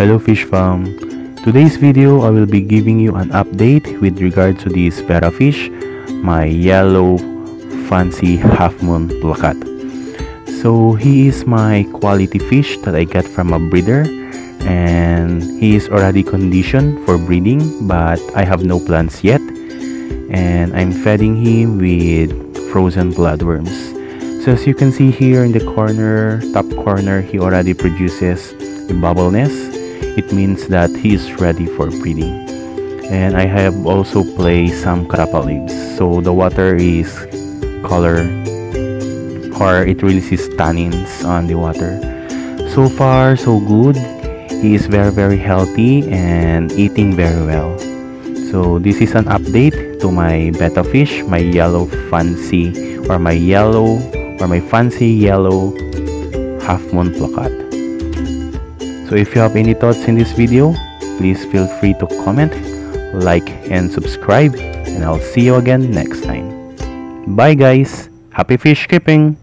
Hello Fish Farm. Today's video I will be giving you an update with regard to this betta fish, my yellow fancy half moon plakat. So he is my quality fish that I got from a breeder and he is already conditioned for breeding but I have no plans yet and I'm feeding him with frozen bloodworms. So as you can see here in the corner, top corner, he already produces a bubble nest. It means that he is ready for breeding. And I have also placed some catappa leaves. So the water is color or it releases tannins on the water. So far, so good. He is very very healthy and eating very well. So this is an update to my betta fish, my yellow fancy or my yellow or my fancy yellow half moon plakat. So if you have any thoughts in this video, please feel free to comment, like and subscribe and I'll see you again next time. Bye guys! Happy fish keeping!